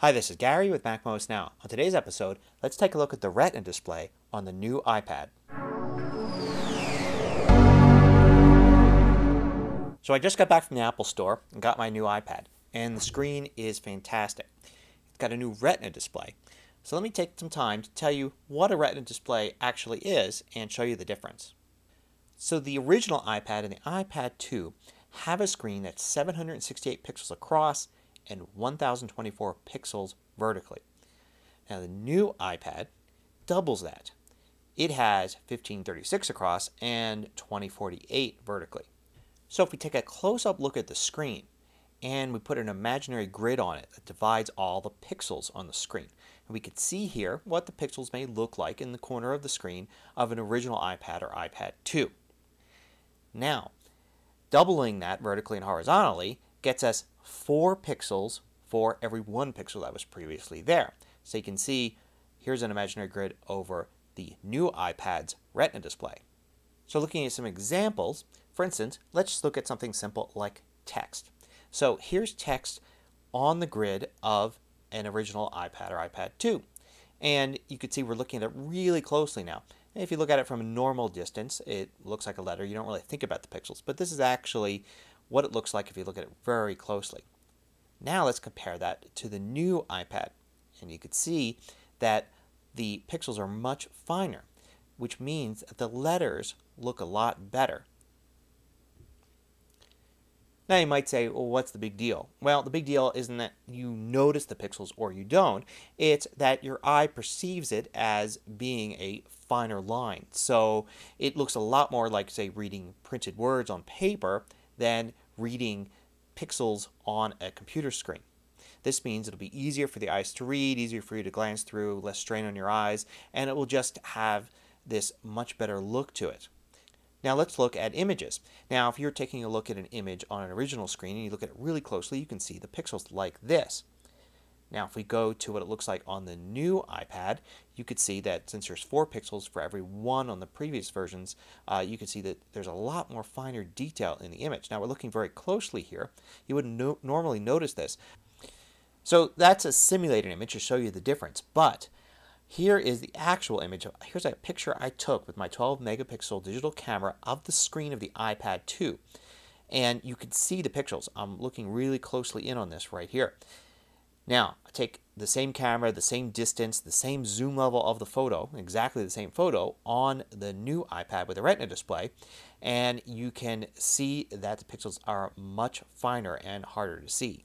Hi, this is Gary with MacMost Now. On today's episode, let's take a look at the Retina display on the new iPad. So I just got back from the Apple Store and got my new iPad, and the screen is fantastic. It's got a new Retina display. So let me take some time to tell you what a Retina display actually is and show you the difference. So the original iPad and the iPad 2 have a screen that's 768 pixels across and 1024 pixels vertically. Now the new iPad doubles that. It has 1536 across and 2048 vertically. So if we take a close-up look at the screen and we put an imaginary grid on it that divides all the pixels on the screen, and we can see here what the pixels may look like in the corner of the screen of an original iPad or iPad 2. Now, doubling that vertically and horizontally gets us 4 pixels for every 1 pixel that was previously there. So you can see here's an imaginary grid over the new iPad's Retina display. So looking at some examples, for instance, let's look at something simple like text. So here's text on the grid of an original iPad or iPad 2. And you can see we're looking at it really closely now. if you look at it from a normal distance, it looks like a letter. You don't really think about the pixels, but this is actually what it looks like if you look at it very closely. Now let's compare that to the new iPad. And you can see that the pixels are much finer, which means that the letters look a lot better. Now you might say, well, what's the big deal? Well, the big deal isn't that you notice the pixels or you don't. It's that your eye perceives it as being a finer line. So it looks a lot more like, say, reading printed words on paper than reading pixels on a computer screen. This means it'll be easier for the eyes to read, easier for you to glance through, less strain on your eyes, and it will just have this much better look to it. Now let's look at images. Now if you're taking a look at an image on an original screen and you look at it really closely, you can see the pixels like this. Now if we go to what it looks like on the new iPad, you could see that since there's four pixels for every one on the previous versions, uh, you can see that there's a lot more finer detail in the image. Now we're looking very closely here. You wouldn't no normally notice this. So that's a simulated image to show you the difference, but here is the actual image. Here's a picture I took with my 12 megapixel digital camera of the screen of the iPad 2. And you can see the pixels. I'm looking really closely in on this right here. Now, I take the same camera, the same distance, the same zoom level of the photo, exactly the same photo, on the new iPad with a Retina display, and you can see that the pixels are much finer and harder to see.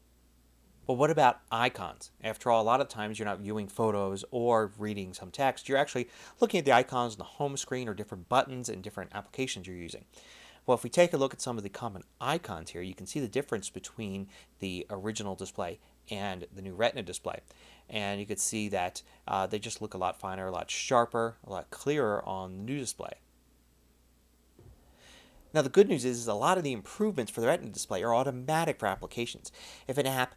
But what about icons? After all, a lot of times you're not viewing photos or reading some text. You're actually looking at the icons on the home screen or different buttons and different applications you're using. Well, if we take a look at some of the common icons here, you can see the difference between the original display and the new Retina display. And you can see that uh, they just look a lot finer, a lot sharper, a lot clearer on the new display. Now the good news is, is a lot of the improvements for the Retina display are automatic for applications. If an app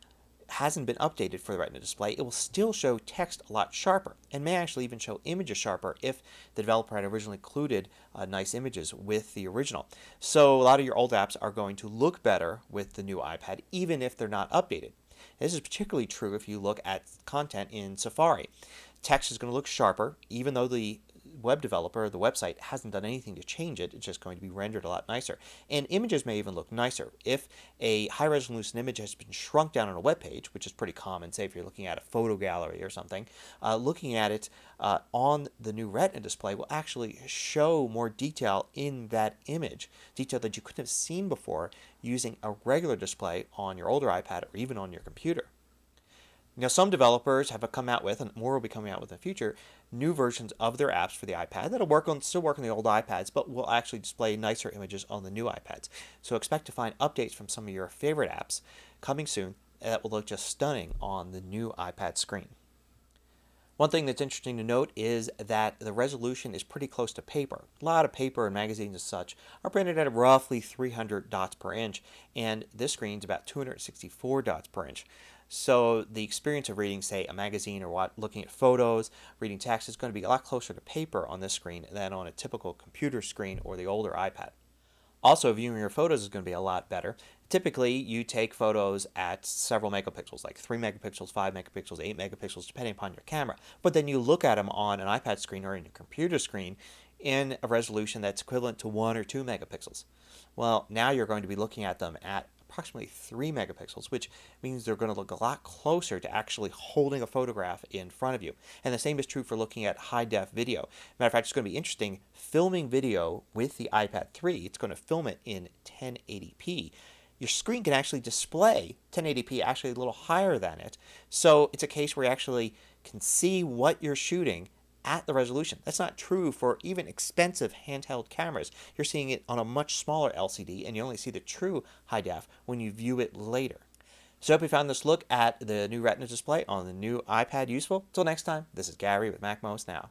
hasn't been updated for the Retina display, it will still show text a lot sharper and may actually even show images sharper if the developer had originally included uh, nice images with the original. So a lot of your old apps are going to look better with the new iPad even if they're not updated. This is particularly true if you look at content in Safari. Text is going to look sharper even though the web developer, the website, hasn't done anything to change it. It's just going to be rendered a lot nicer. And images may even look nicer. If a high resolution image has been shrunk down on a web page, which is pretty common, say if you're looking at a photo gallery or something, uh, looking at it uh, on the new Retina display will actually show more detail in that image, detail that you couldn't have seen before using a regular display on your older iPad or even on your computer. Now, some developers have come out with, and more will be coming out with in the future, new versions of their apps for the iPad that'll work on still work on the old iPads, but will actually display nicer images on the new iPads. So expect to find updates from some of your favorite apps coming soon that will look just stunning on the new iPad screen. One thing that's interesting to note is that the resolution is pretty close to paper. A lot of paper and magazines and such are printed at roughly 300 dots per inch, and this screen is about 264 dots per inch. So the experience of reading, say, a magazine or what, looking at photos, reading text is going to be a lot closer to paper on this screen than on a typical computer screen or the older iPad. Also, viewing your photos is going to be a lot better. typically you take photos at several megapixels, like 3 megapixels, 5 megapixels, 8 megapixels, depending upon your camera. But then you look at them on an iPad screen or in your computer screen in a resolution that's equivalent to 1 or 2 megapixels. Well, now you're going to be looking at them at approximately 3 megapixels, which means they're going to look a lot closer to actually holding a photograph in front of you. And the same is true for looking at high def video. Matter of fact, it's going to be interesting filming video with the iPad 3. It's going to film it in 1080p. Your screen can actually display 1080p actually a little higher than it. So it's a case where you actually can see what you're shooting at the resolution. That's not true for even expensive handheld cameras. You're seeing it on a much smaller LCD and you only see the true high def when you view it later. So I hope you found this look at the new Retina display on the new iPad useful. Till next time, this is Gary with MacMost Now.